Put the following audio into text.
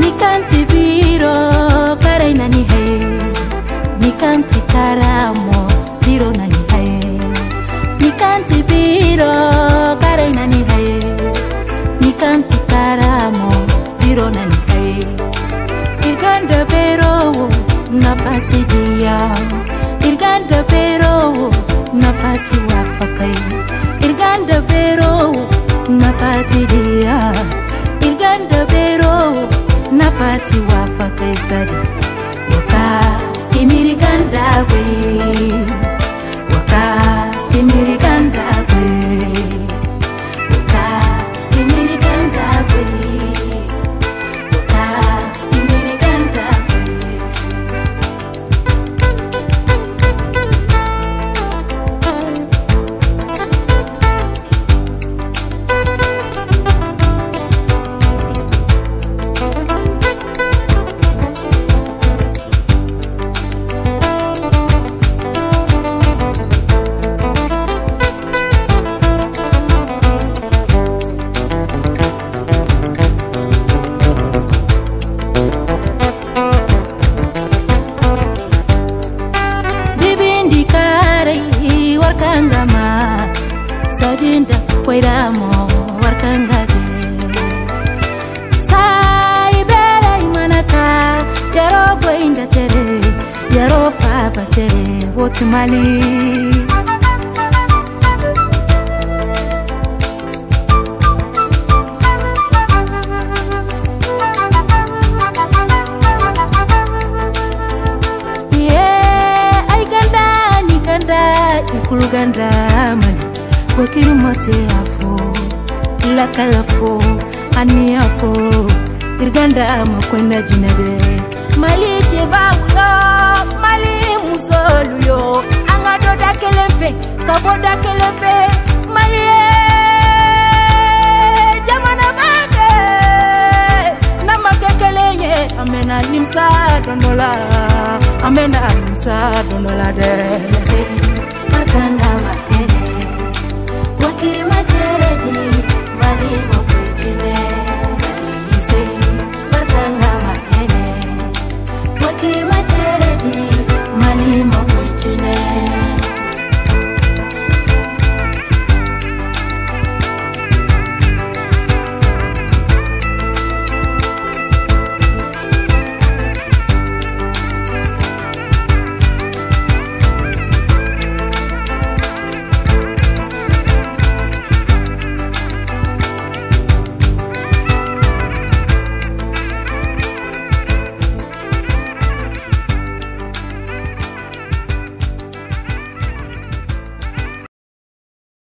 nikanti biro karai nikanti karamo nani hai nikanti biro biro nani hai Irganda bero nafati dia. Irganda bero nafati wafakai Irganda bero nafati dia. Irganda bero nafati wafakai sadi Waka imiriganda kwe warkangama sajinda poyramo warkangade saibere imanaka jaro boinda jere jaro faba jere wotimali ikulu ganda mali wakiru mate afo la kalafo ani afo irganda makwenda jinade mali je bawulo mali musolu yo anga doda kelefe kaboda kelefe mali eh, jamana babe namakekelenye amena limsa dondola amena limsa dondola de makangama ene